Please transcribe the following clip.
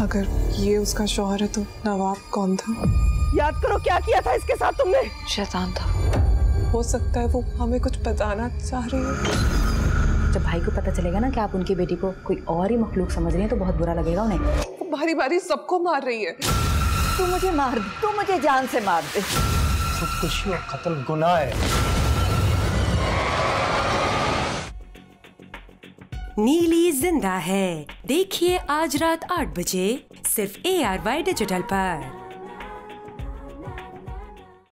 अगर ये उसका शोहर है तो नवाब कौन था? याद करो क्या किया था इसके साथ तुमने? शैतान था। हो सकता है वो हमें कुछ बताना चाह रही है। जब भाई को पता चलेगा ना कि आप उनकी बेटी को कोई और ही मखलूक समझ रही हैं तो बहुत बुरा लगेगा उन्हें। वो बारी बारी सबको मार रही है। तू मुझे मार दे तू मुझे जान से मार दे। खुदकुशी और कत्ल गुनाह है। नीली ज़िंदा है। देखिए आज रात आठ बजे सिर्फ़ ए आर वाई डिजिटल पर।